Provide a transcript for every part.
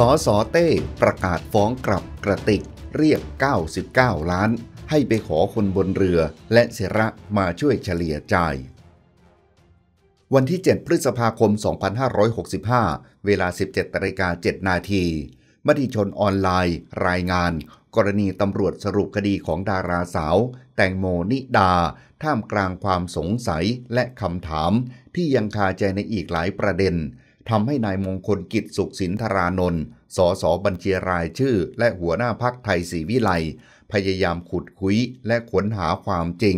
สอสอเต้ประกาศฟ้องกลับกระติกเรียก 99 ล้าน ให้ไปขอคนบนเรือและเสระมาช่วยเฉลี่ยจ่าย วันที่ 7 พฤษภาคม 2565 เวลา 17นาฬิกา7นาทีมติชนออนไลน์ รายงาน กรณีตำรวจสรุปคดีของดาราสาว แตงโมนิดา ท่ามกลางความสงสัยและคำถามที่ยังคาใจในอีกหลายประเด็น ทำให้นายมงคลกิจสุขสินธารานนท์ สสบัญชีรายชื่อ และหัวหน้าพักไทยศรีวิไล พยายามขุดคุยและค้นหาความจริง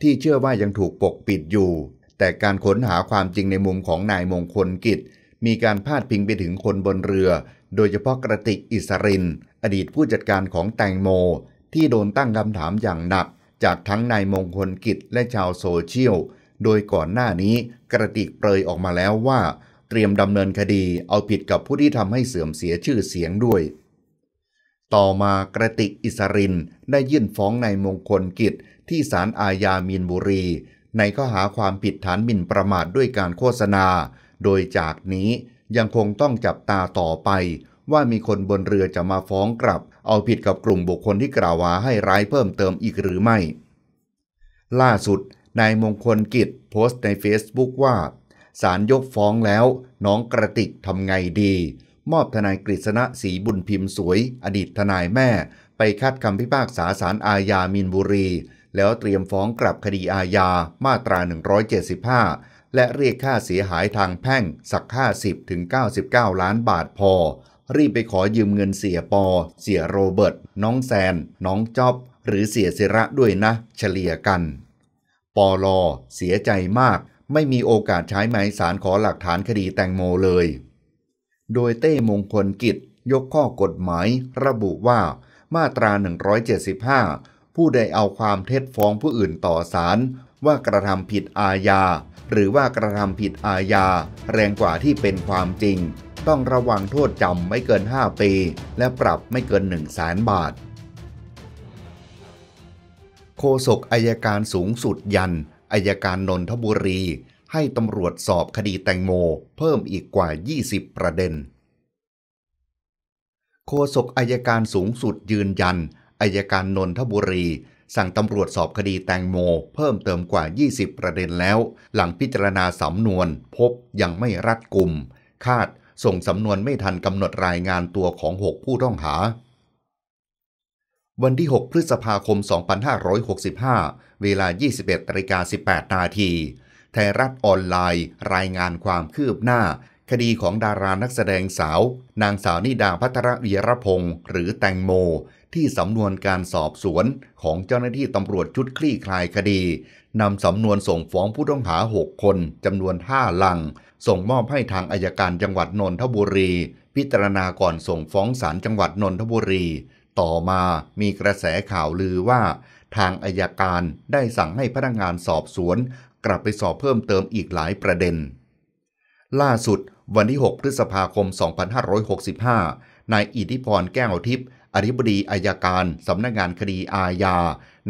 ที่เชื่อว่ายังถูกปกปิดอยู่ แต่การค้นหาความจริงในมุมของนายมงคลกิจ มีการพาดพิงไปถึงคนบนเรือ โดยเฉพาะกระติกอิสริน อดีตผู้จัดการของแตงโม ที่โดนตั้งคำถามอย่างหนัก จากทั้งนายมงคลกิจและชาวโซเชียล โดยก่อนหน้านี้กระติกเปรยออกมาแล้วว่า เตรียมดำเนินคดีเอาผิดกับผู้ที่ทำให้เสื่อมเสียชื่อเสียงด้วย ต่อมากระติกอิสรินได้ยื่นฟ้องนายมงคลกิจที่ศาลอาญามีนบุรี ในข้อหาความผิดฐานหมิ่นประมาทด้วยการโฆษณา โดยจากนี้ยังคงต้องจับตาต่อไป ว่ามีคนบนเรือจะมาฟ้องกลับ เอาผิดกับกลุ่มบุคคลที่กล่าวว่าให้ร้ายเพิ่มเติมอีกหรือไม่ ล่าสุดนายมงคลกิจโพสต์ในเฟซบุ๊กว่า ศาลยกฟ้องแล้ว น้องกระติกทำไงดี มอบทนายกฤษณะศรีบุญพิมพ์สวย อดีตทนายแม่ ไปคัดคำพิพากษาศาลอาญามินบุรี แล้วเตรียมฟ้องกลับคดีอาญามาตรา 175 และเรียกค่าเสียหายทางแพ่งสัก 50ถึง99 ล้านบาทพอ รีบไปขอยืมเงินเสียปอ เสียโรเบิร์ต น้องแซน น้องจ๊อบ หรือเสียศิระด้วยนะ เฉลี่ยกันปอลอเสียใจมาก ไม่มีโอกาสใช้หมายสารขอหลักฐานคดีแตงโมเลย โดยเต้มงคลกิจยกข้อกฎหมาย ระบุว่ามาตรา 175 ผู้ใดเอาความเท็จฟ้องผู้อื่นต่อศาลว่ากระทำผิดอาญา หรือว่ากระทำผิดอาญา แรงกว่าที่เป็นความจริง ต้องระวังโทษจำไม่เกิน 5 ปี และปรับไม่เกิน1 0 0 0 0แสนบาท โฆษกอายการสูงสุดยัน อายการนนทบุรี ให้ตำรวจสอบคดีแตงโมเพิ่มอีกกว่า 20 ประเด็น โฆษกอายการสูงสุดยืนยันอายการนนทบุรี สั่งตำรวจสอบคดีแตงโม เพิ่มเติมกว่า 20 ประเด็นแล้ว หลังพิจารณาสำนวน พบยังไม่รัดกุม คาดส่งสำนวนไม่ทันกำหนดรายงานตัวของ 6 ผู้ต้องหา วันที่ 6 พฤษภาคม 2565 เวลา 21นาฬิกา18 นาที ไทยรัฐออนไลน์ รายงานความคืบหน้า คดีของดารานักแสดงสาว นางสาวนิดาพัทรวีรพงศ์หรือแตงโม ที่สำนวนการสอบสวนของเจ้าหน้าที่ตำรวจชุดคลี่คลายคดีนำสำนวนส่งฟ้องผู้ต้องหา 6 คนจำนวน 5 ลัง ส่งมอบให้ทางอายการจังหวัดนนทบุรี พิจารณาก่อนส่งฟ้องศาลจังหวัดนนทบุรี ต่อมามีกระแสข่าวลือว่าทางอายการได้สั่งให้พนักงานสอบสวน กลับไปสอบเพิ่มเติมอีกหลายประเด็น ล่าสุดวันที่ 6 พฤษภาคม 2565 นายอิทธิพรแก้วทิพย์อธิบดีอายการสำนักงานคดีอาญา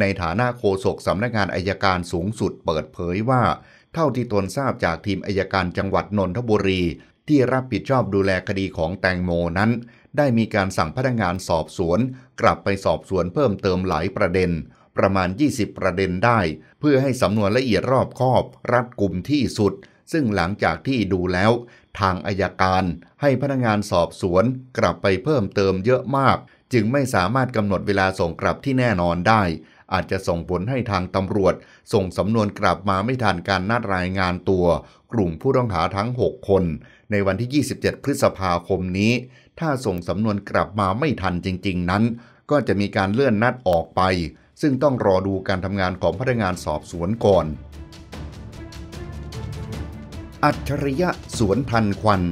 ในฐานะโฆษกสำนักงานอายการสูงสุดเปิดเผยว่า เท่าที่ตนทราบจากทีมอายการจังหวัดนนทบุรี ที่รับผิดชอบดูแลคดีของแตงโมนั้น ได้มีการสั่งพนักงานสอบสวน กลับไปสอบสวนเพิ่มเติมหลายประเด็น ประมาณ 20 ประเด็นได้ เพื่อให้สำนวนละเอียดรอบคอบ รัดกุมที่สุด ซึ่งหลังจากที่ดูแล้ว ทางอายการให้พนักงานสอบสวน กลับไปเพิ่มเติมเยอะมาก จึงไม่สามารถกำหนดเวลาส่งกลับที่แน่นอนได้อาจจะส่งผลให้ทางตำรวจ ส่งสำนวนกลับมาไม่ทันการนัดรายงานตัว กลุ่มผู้ต้องหาทั้ง 6 คน ในวันที่ 27 พฤษภาคมนี้ ถ้าส่งสำนวนกลับมาไม่ทันจริง ๆ นั้น ก็จะมีการเลื่อนนัดออกไป ซึ่งต้องรอดูการทำงานของพนักงานสอบสวนก่อน อัจฉริยะสวนทันควัน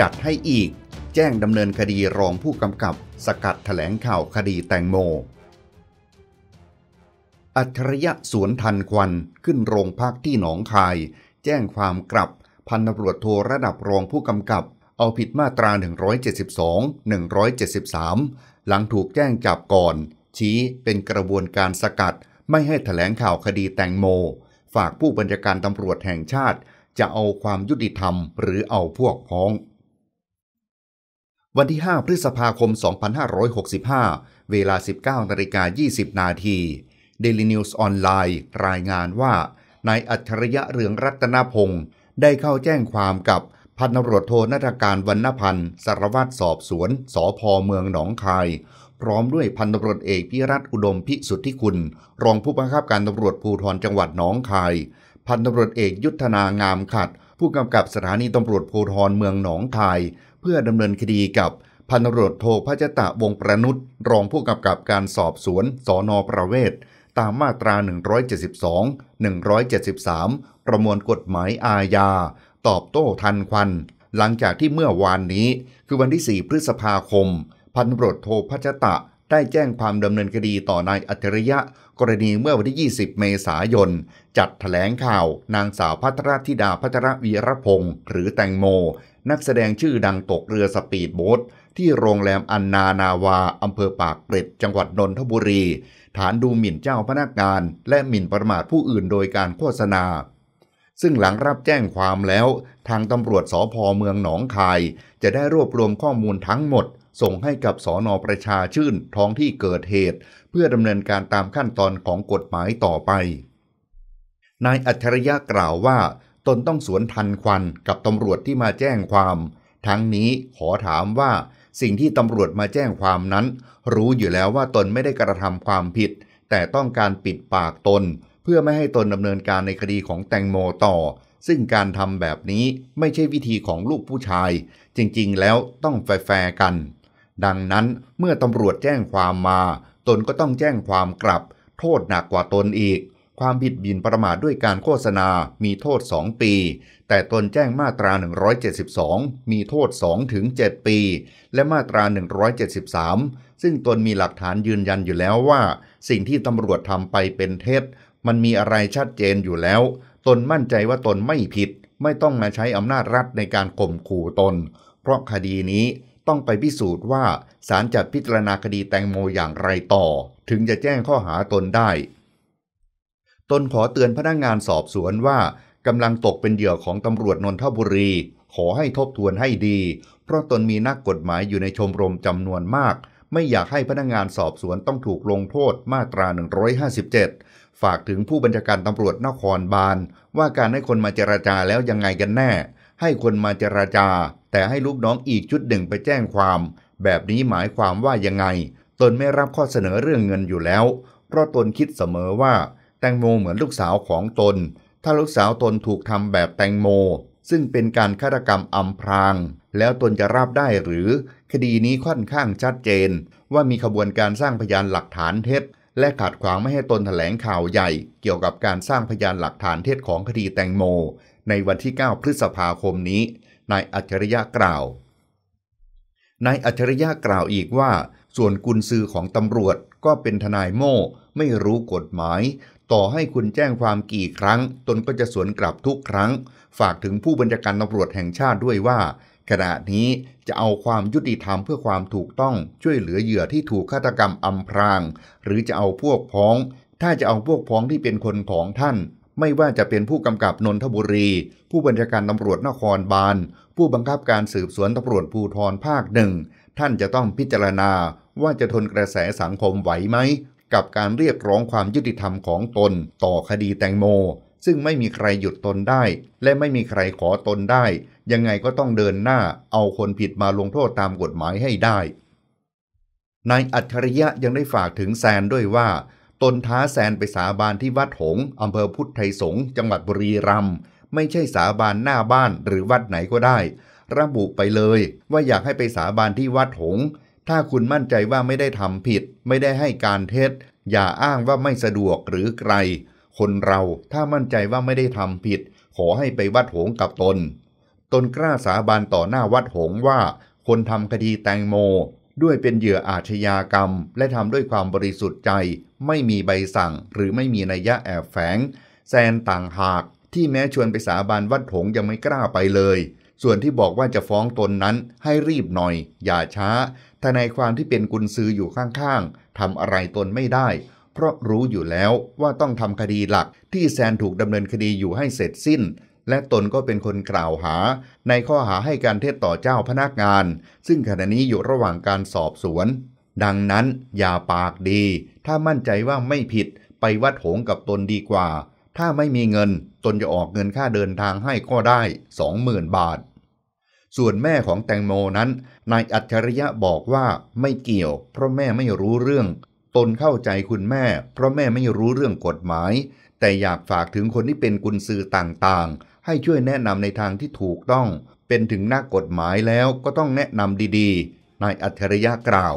จัดให้อีก แจ้งดำเนินคดีรองผู้กำกับ สกัดถแถลงข่าวคดีแตงโมอัจฉริยะสวนทันควันขึ้นโรงพักที่หนองคาย แจ้งความกลับ พันตำรวจโทรระดับรองผู้กำกับ เอาผิดมาตรา 172 173 หลังถูกแจ้งจับก่อน ชี้เป็นกระบวนการสกัด ไม่ให้ถแถลงข่าวคดีแตงโม ฝากผู้บัญชาการตำรวจแห่งชาติ จะเอาความยุติธรรมหรือเอาพวกพ้องวันที่ 5 พฤษภาคม 2565 เวลา 19นาฬิกา20 นาที Daily News ออนไลน์รายงานว่านายอัจฉริยะเรืองรัตนพงศ์ ได้เข้าแจ้งความกับพันตำรวจโทนัฐการวรรณพันธ์สารวัตรสอบสวนสพเมืองหนองคาย พร้อมด้วยพันตำรวจเอกพิรัตอุดมพิสุทธิคุณ รองผู้บังคับการตำรวจภูธรจังหวัดหนองคาย พันตำรวจเอกยุทธนางามขัด ผู้กำกับสถานีตำรวจภูธรเมืองหนองคาย เพื่อดำเนินคดีกับพันตำรวจโทพจตะวงประนุษรองผู้กำกับการสอบสวนสอนอประเวศตามมาตรา 172 173 ประมวลกฎหมายอาญา ตอบโต้ทันควัน หลังจากที่เมื่อวานนี้ คือวันที่ 4 พฤษภาคม พันตำรวจโทพจตะ ได้แจ้งความดำเนินคดีต่อนายอัจฉริยะ กรณีเมื่อวันที่ 20 เมษายน จัดถแถลงข่าวนางสาวพัทรธิดาพัทรวีรพงศ์หรือแตงโม นักแสดงชื่อดังตกเรือสปีดโบ๊ทที่โรงแรมอันนานาวา อำเภอปากเกร็ด จังหวัดนนทบุรี ฐานดูหมิ่นเจ้าพนักงาน และหมิ่นประมาทผู้อื่นโดยการโฆษณา ซึ่งหลังรับแจ้งความแล้ว ทางตำรวจสพเมืองหนองคาย จะได้รวบรวมข้อมูลทั้งหมด ส่งให้กับสอนอประชาชื่นท้องที่เกิดเหตุ เพื่อดำเนินการตามขั้นตอนของกฎหมายต่อไป นายอัจฉริยะกล่าวว่า ตนต้องสวนทันควันกับตำรวจที่มาแจ้งความ ทั้งนี้ขอถามว่า สิ่งที่ตำรวจมาแจ้งความนั้น รู้อยู่แล้วว่าตนไม่ได้กระทำความผิด แต่ต้องการปิดปากตน เพื่อไม่ให้ตนดำเนินการในคดีของแตงโมต่อ ซึ่งการทำแบบนี้ไม่ใช่วิธีของลูกผู้ชาย จริงๆ แล้วต้องแฟร์กัน ดังนั้นเมื่อตำรวจแจ้งความมา ตนก็ต้องแจ้งความกลับ โทษหนักกว่าตนอีก ความผิดหมิ่นประมาทด้วยการโฆษณา มีโทษ 2 ปี แต่ตนแจ้งมาตรา 172 มีโทษ 2 ถึง 7 ปี และมาตรา 173 ซึ่งตนมีหลักฐานยืนยันอยู่แล้วว่า สิ่งที่ตำรวจทำไปเป็นเท็จ มันมีอะไรชัดเจนอยู่แล้ว ตนมั่นใจว่าตนไม่ผิด ไม่ต้องมาใช้อำนาจรัฐในการข่มขู่ตน เพราะคดีนี้ต้องไปพิสูจน์ว่าศาลจัดพิจารณาคดีแตงโมอย่างไรต่อ ถึงจะแจ้งข้อหาตนได้ ตนขอเตือนพนักงงานสอบสวนว่ากำลังตกเป็นเหยื่อของตำรวจนนทบุรี ขอให้ทบทวนให้ดี เพราะตนมีนักกฎหมายอยู่ในชมรมจำนวนมาก ไม่อยากให้พนักงงานสอบสวนต้องถูกลงโทษมาตรา 157ฝากถึงผู้บัญชาการตำรวจนครบาล ว่าการให้คนมาเจราจาแล้วยังไงกันแน่ ให้คนมาเจราจา แต่ให้ลูกน้องอีกชุดหนึ่งไปแจ้งความ แบบนี้หมายความว่ายังไง ตนไม่รับข้อเสนอเรื่องเงินอยู่แล้ว เพราะตนคิดเสมอว่า แตงโมเหมือนลูกสาวของตน ถ้าลูกสาวตนถูกทำแบบแตงโม ซึ่งเป็นการฆาตกรรมอำพราง แล้วตนจะรับได้หรือ คดีนี้ค่อนข้างชัดเจน ว่ามีขบวนการสร้างพยานหลักฐานเท็จ และขัดขวางไม่ให้ตนแถลงข่าวใหญ่เกี่ยวกับการสร้างพยานหลักฐานเท็จของคดีแตงโม ในวันที่ 9 พฤษภาคมนี้ นายอัจฉริยะกล่าว นายอัจฉริยะกล่าวอีกว่า ส่วนกุญซือของตำรวจก็เป็นทนายโม่ ไม่รู้กฎหมาย ต่อให้คุณแจ้งความกี่ครั้ง ตนก็จะสวนกลับทุกครั้ง ฝากถึงผู้บัญชาการตำรวจแห่งชาติด้วยว่า ขณะนี้จะเอาความยุติธรรมเพื่อความถูกต้องช่วยเหลือเหยื่อที่ถูกฆาตกรรมอำพราง หรือจะเอาพวกพ้อง ถ้าจะเอาพวกพ้องที่เป็นคนของท่าน ไม่ว่าจะเป็นผู้กำกับนนทบุรี ผู้บัญชาการตำรวจนครบาล ผู้บังคับการสืบสวนตำรวจภูธรภาคหนึ่งท่านจะต้องพิจารณาว่าจะทนกระแสสังคมไหวไหม กับการเรียกร้องความยุติธรรมของตน ต่อคดีแตงโม ซึ่งไม่มีใครหยุดตนได้ และไม่มีใครขอตนได้ ยังไงก็ต้องเดินหน้าเอาคนผิดมาลงโทษตามกฎหมายให้ได้ นายอัจฉริยะยังได้ฝากถึงแซนด้วยว่า ตนท้าแซนไปสาบานที่วัดหงอำเภอพุทธไทยสงจังหวัดบุรีรัมย์ไม่ใช่สาบานหน้าบ้านหรือวัดไหนก็ได้ ระบุไปเลยว่าอยากให้ไปสาบานที่วัดหง ถ้าคุณมั่นใจว่าไม่ได้ทำผิด ไม่ได้ให้การเท็จ อย่าอ้างว่าไม่สะดวกหรือไกล คนเราถ้ามั่นใจว่าไม่ได้ทำผิด ขอให้ไปวัดหงกับตน ตนกล้าสาบานต่อหน้าวัดหงว่า คนทำคดีแตงโม ด้วยเป็นเหยื่ออาชญากรรม และทำด้วยความบริสุทธิ์ใจ ไม่มีใบสั่ง หรือไม่มีนัยยะแอบแฝงแซนต่างหากที่แม้ชวนไปสาบานวัดหงยังไม่กล้าไปเลย ส่วนที่บอกว่าจะฟ้องตนนั้นให้รีบหน่อย อย่าช้าทนายความที่เป็นกุญซืออยู่ข้างๆทำอะไรตนไม่ได้ เพราะรู้อยู่แล้วว่าต้องทำคดีหลักที่แซนถูกดำเนินคดีอยู่ให้เสร็จสิ้น และตนก็เป็นคนกล่าวหา ในข้อหาให้การเท็จต่อเจ้าพนักงาน ซึ่งขณะนี้อยู่ระหว่างการสอบสวน ดังนั้นอย่าปากดี ถ้ามั่นใจว่าไม่ผิดไปวัดหงกับตนดีกว่า ถ้าไม่มีเงิน ตนจะออกเงินค่าเดินทางให้ก็ได้สองหมื่นบาท ส่วนแม่ของแตงโมนั้น นายอัจฉริยะบอกว่าไม่เกี่ยว เพราะแม่ไม่รู้เรื่อง ตนเข้าใจคุณแม่ เพราะแม่ไม่รู้เรื่องกฎหมาย แต่อยากฝากถึงคนที่เป็นกุญซือต่างๆ ให้ช่วยแนะนำในทางที่ถูกต้อง เป็นถึงนักกฎหมายแล้วก็ต้องแนะนำดีๆ นายอัจฉริยะกล่าว